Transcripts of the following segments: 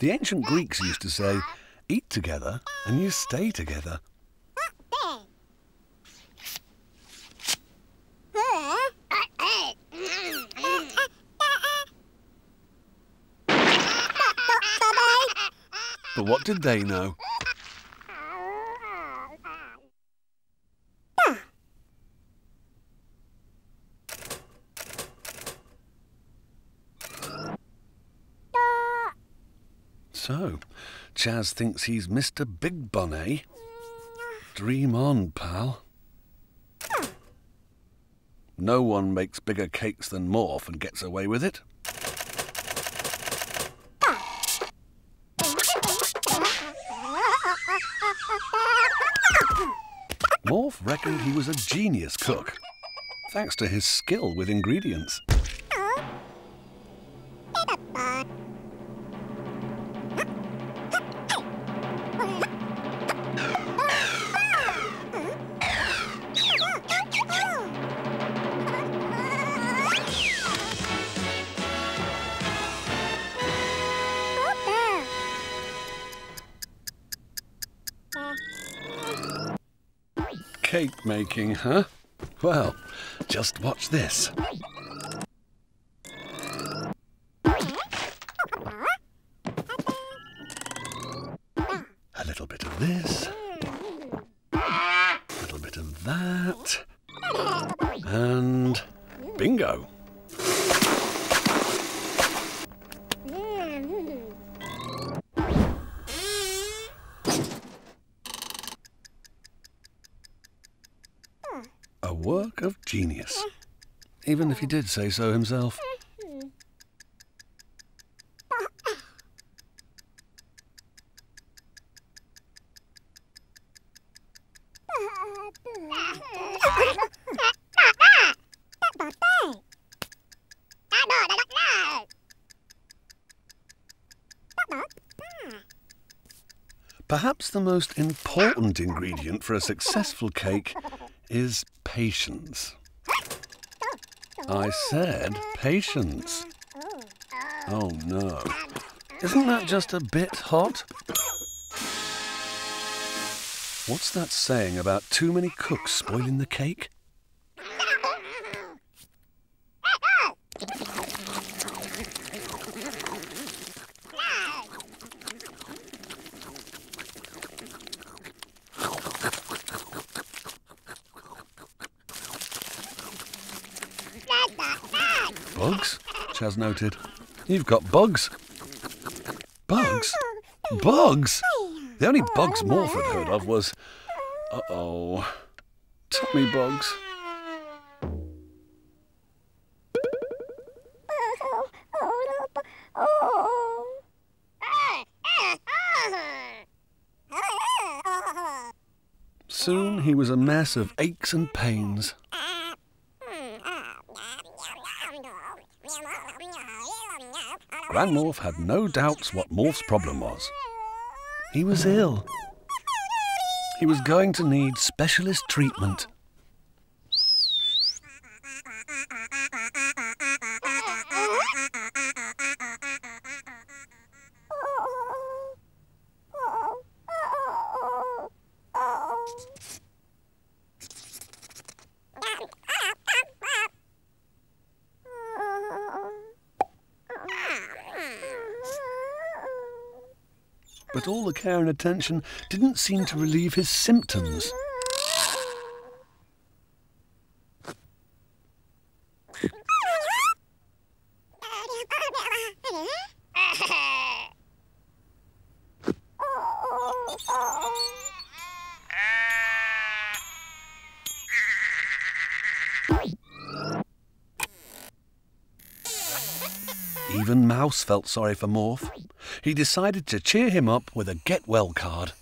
The ancient Greeks used to say, eat together and you stay together. But what did they know? So, Chas thinks he's Mr. Big Bonnet. Eh? Dream on, pal. No one makes bigger cakes than Morph and gets away with it. Morph reckoned he was a genius cook, thanks to his skill with ingredients. Cake making, huh? Well, just watch this. Work of genius. Even if he did say so himself. Perhaps the most important ingredient for a successful cake is patience. I said patience. Oh no. Isn't that just a bit hot? What's that saying about too many cooks spoiling the cake? Bugs? Chas noted. You've got bugs. Bugs? Bugs? The only bugs Morph had heard of was. Uh oh. Tummy bugs. Soon he was a mess of aches and pains. Grandmorph had no doubts what Morph's problem was. He was ill. He was going to need specialist treatment. But all the care and attention didn't seem to relieve his symptoms. Even Mouse felt sorry for Morph. He decided to cheer him up with a get well card.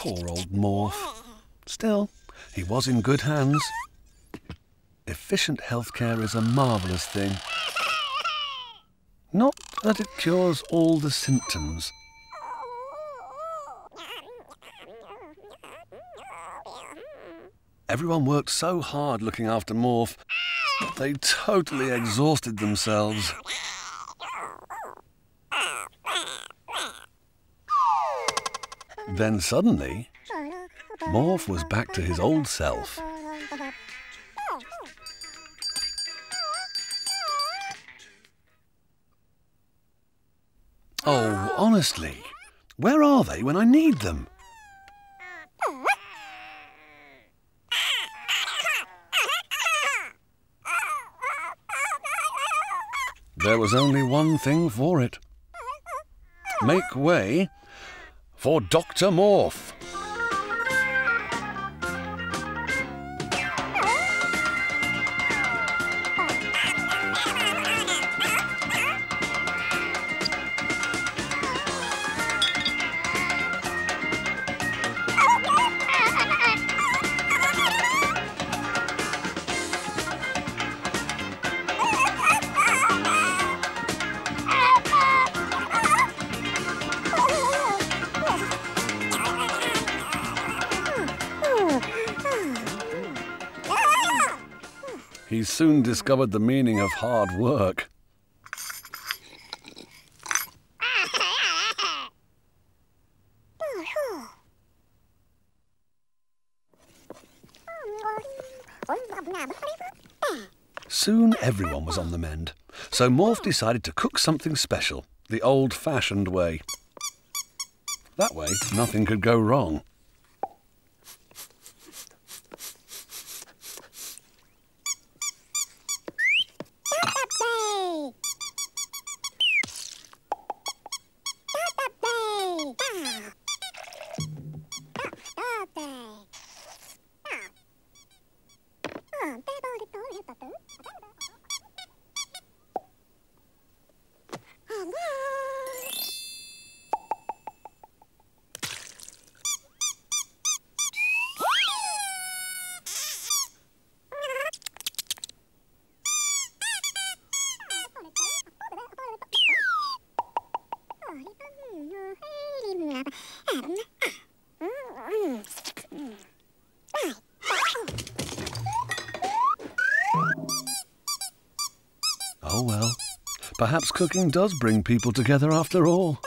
Poor old Morph. Still, he was in good hands. Efficient healthcare is a marvellous thing. Not that it cures all the symptoms. Everyone worked so hard looking after Morph, they totally exhausted themselves. Then suddenly, Morph was back to his old self. Oh, honestly, where are they when I need them? There was only one thing for it. Make way for Dr. Morph. He soon discovered the meaning of hard work. Soon everyone was on the mend, so Morph decided to cook something special, the old fashioned way. That way, nothing could go wrong. Perhaps cooking does bring people together after all.